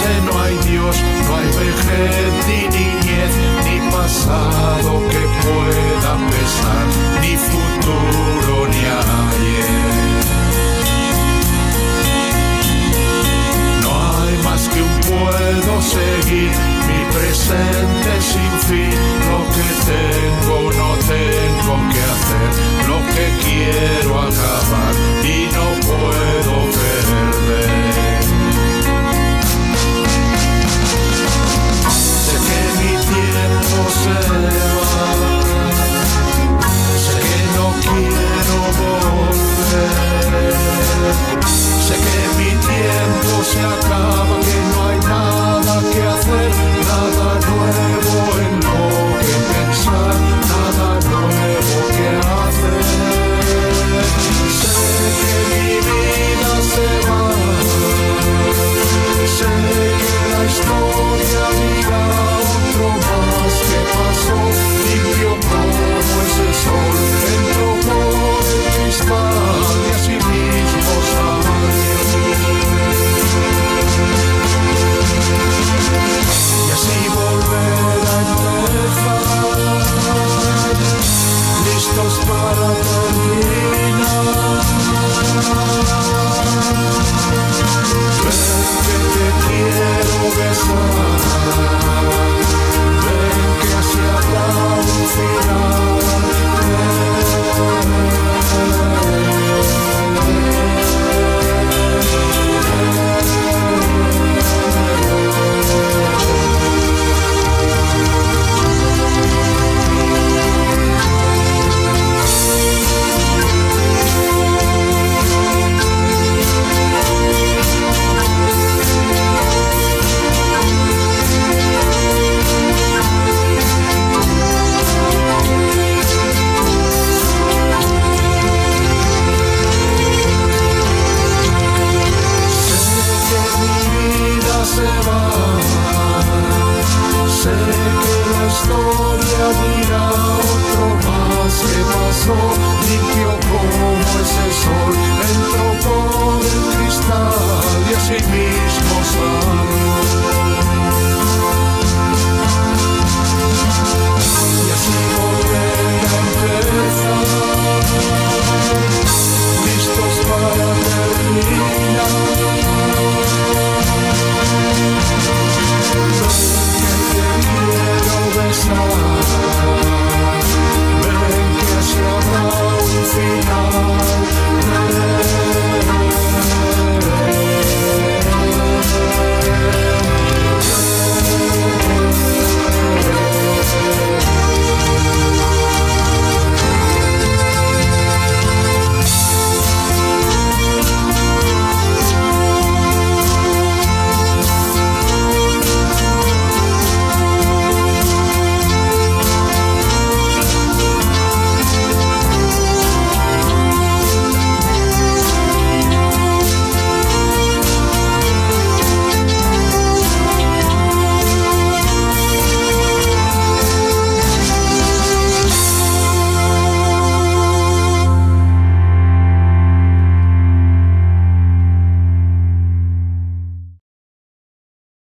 que no hay Dios, no hay vejez, ni niñez, ni pasado que pueda pesar, ni historia dirá otro más que pasó, limpio como ese sol.